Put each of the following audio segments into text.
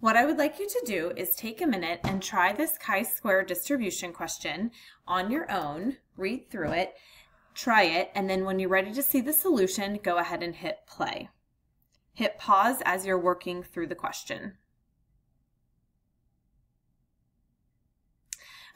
What I would like you to do is take a minute and try this chi-square distribution question on your own, read through it, try it, and then when you're ready to see the solution, go ahead and hit play. Hit pause as you're working through the question.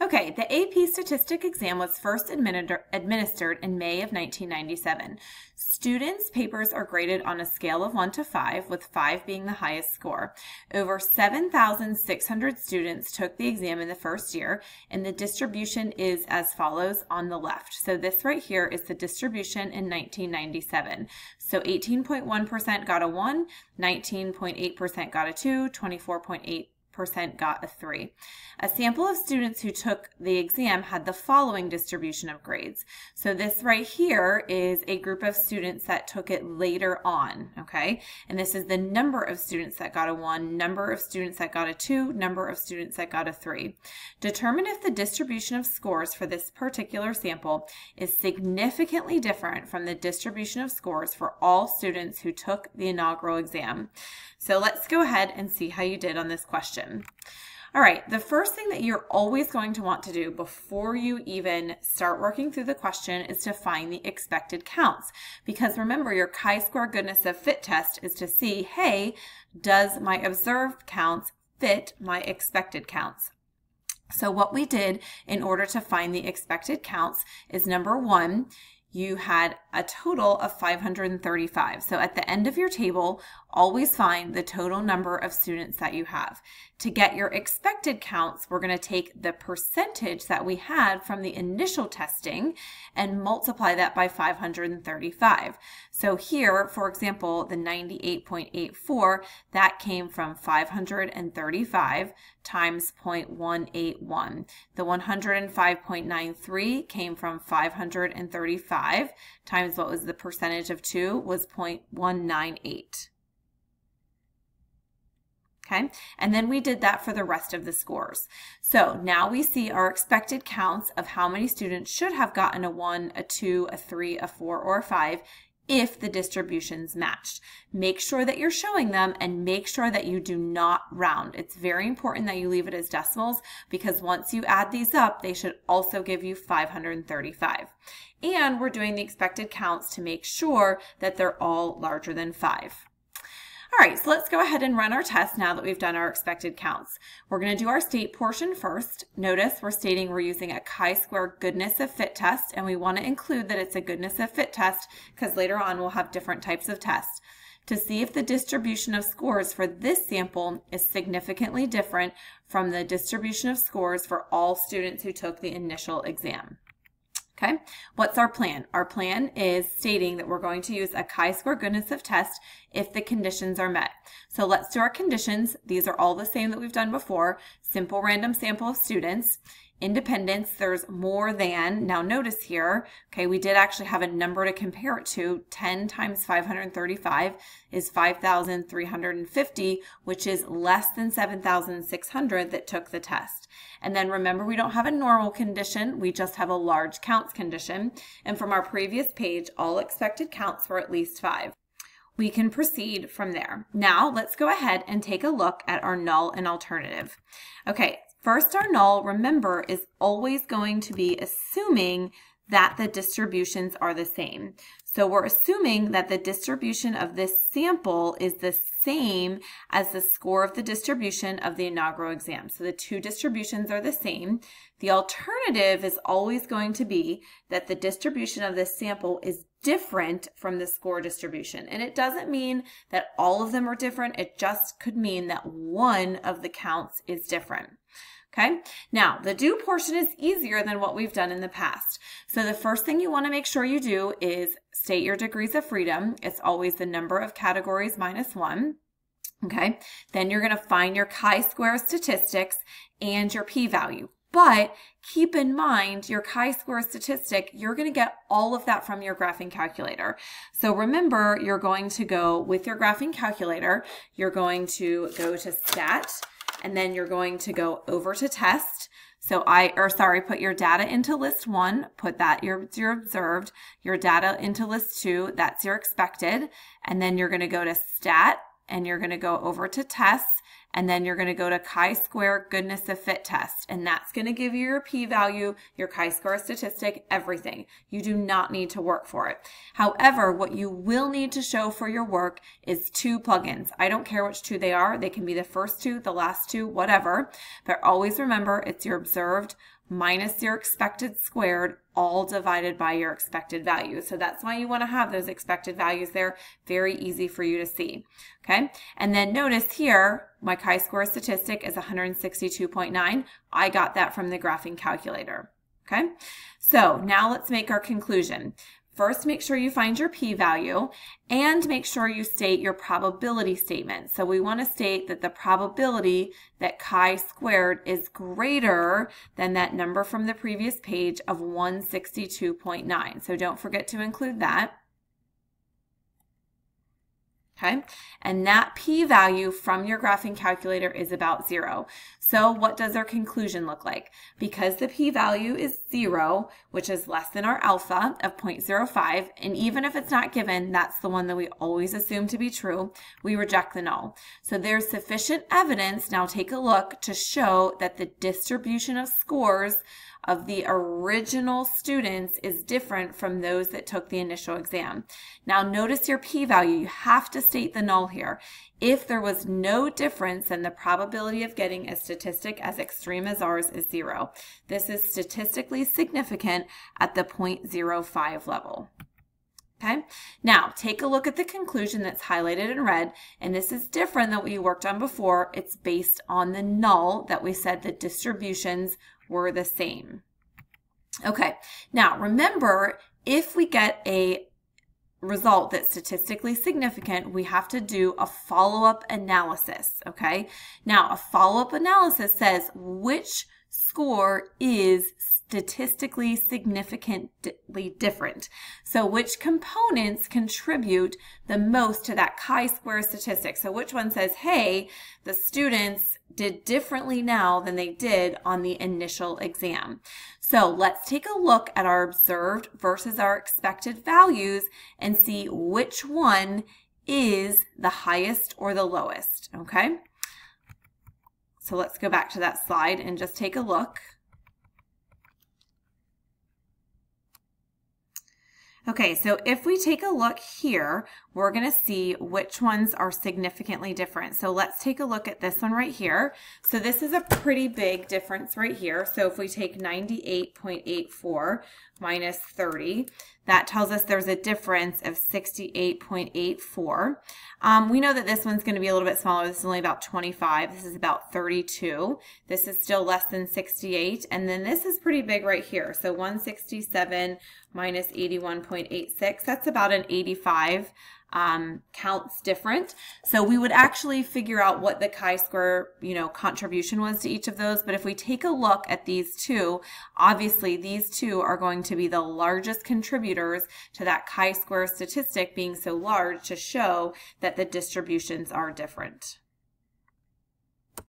Okay, the AP statistic exam was first administered in May of 1997. Students' papers are graded on a scale of 1 to 5, with 5 being the highest score. Over 7,600 students took the exam in the first year, and the distribution is as follows on the left. So this right here is the distribution in 1997. So 18.1% got a 1, 19.8% got a 2, 24.8 percent got a 3. A sample of students who took the exam had the following distribution of grades. So this right here is a group of students that took it later on, okay? And this is the number of students that got a 1, number of students that got a 2, number of students that got a 3. Determine if the distribution of scores for this particular sample is significantly different from the distribution of scores for all students who took the inaugural exam. So let's go ahead and see how you did on this question. All right, the first thing that you're always going to want to do before you even start working through the question is to find the expected counts. Because remember, your chi-square goodness of fit test is to see, hey, does my observed counts fit my expected counts? So what we did in order to find the expected counts is number one, you had a total of 535. So at the end of your table, always find the total number of students that you have. To get your expected counts, we're going to take the percentage that we had from the initial testing and multiply that by 535. So here, for example, the 98.84, that came from 535 times 0.181. The 105.93 came from 535 times what was the percentage of 2 was 0.198 okay? And then we did that for the rest of the scores. So now we see our expected counts of how many students should have gotten a 1, a 2, a 3, a 4, or a 5 if the distributions matched. Make sure that you're showing them and make sure that you do not round. It's very important that you leave it as decimals because once you add these up, they should also give you 535. And we're doing the expected counts to make sure that they're all larger than 5. All right, so let's go ahead and run our test now that we've done our expected counts. We're going to do our state portion first. Notice we're stating we're using a chi-square goodness of fit test, and we want to include that it's a goodness of fit test because later on we'll have different types of tests to see if the distribution of scores for this sample is significantly different from the distribution of scores for all students who took the initial exam. Okay, what's our plan? Our plan is stating that we're going to use a chi-square goodness of test if the conditions are met. So let's do our conditions. These are all the same that we've done before. Simple random sample of students independence, there's more than, now notice here, okay, we did actually have a number to compare it to. 10 times 535 is 5,350, which is less than 7,600 that took the test. And then remember, we don't have a normal condition, we just have a large counts condition. And from our previous page, all expected counts were at least five we can proceed from there. Now let's go ahead and take a look at our null and alternative. Okay, First, our null, remember, is always going to be assuming that the distributions are the same. So we're assuming that the distribution of this sample is the same as the score of the distribution of the inaugural exam. So the two distributions are the same. The alternative is always going to be that the distribution of this sample is different from the score distribution. And it doesn't mean that all of them are different. It just could mean that one of the counts is different. Okay, now the do portion is easier than what we've done in the past. So the first thing you want to make sure you do is state your degrees of freedom. It's always the number of categories minus one. Okay, then you're going to find your chi-square statistics and your p-value. But keep in mind your chi-square statistic, you're going to get all of that from your graphing calculator. So remember, you're going to go with your graphing calculator, you're going to go to stat, and then you're going to go over to test. So I, or sorry, put your data into list one, put that your, your observed, your data into list two, that's your expected, and then you're gonna go to stat, and you're going to go over to tests and then you're going to go to chi-square goodness of fit test and that's going to give you your p-value your chi-square statistic everything. You do not need to work for it. However what you will need to show for your work is two plugins. I don't care which two they are. They can be the first two the last two whatever. But always remember it's your observed minus your expected squared, all divided by your expected value. So that's why you want to have those expected values there. Very easy for you to see. Okay. And then notice here, my chi-square statistic is 162.9. I got that from the graphing calculator. Okay. So now let's make our conclusion. First, make sure you find your p-value and make sure you state your probability statement. So we want to state that the probability that chi squared is greater than that number from the previous page of 162.9. So don't forget to include that okay? And that p-value from your graphing calculator is about zero. So what does our conclusion look like? Because the p-value is zero, which is less than our alpha of 0.05, and even if it's not given, that's the one that we always assume to be true, we reject the null. So there's sufficient evidence, now take a look, to show that the distribution of scores of the original students is different from those that took the initial exam. Now notice your p-value. You have to state the null here. If there was no difference, then the probability of getting a statistic as extreme as ours is zero. This is statistically significant at the 0.05 level. Okay, now take a look at the conclusion that's highlighted in red, and this is different than what we worked on before. It's based on the null that we said the distributions were the same. Okay, now remember, if we get a result that's statistically significant, we have to do a follow-up analysis, okay? Now, a follow-up analysis says which score is statistically significantly different. So which components contribute the most to that chi-square statistic? So which one says, hey, the students did differently now than they did on the initial exam. So let's take a look at our observed versus our expected values and see which one is the highest or the lowest, okay? So let's go back to that slide and just take a look. Okay, so if we take a look here, we're going to see which ones are significantly different. So let's take a look at this one right here. So this is a pretty big difference right here. So if we take 98.84 minus 30, that tells us there's a difference of 68.84. Um, we know that this one's going to be a little bit smaller. This is only about 25. This is about 32. This is still less than 68. And then this is pretty big right here. So 167 minus 81.86, that's about an 85 um, counts different. So we would actually figure out what the chi-square, you know, contribution was to each of those. But if we take a look at these two, obviously these two are going to be the largest contributors to that chi-square statistic being so large to show that the distributions are different.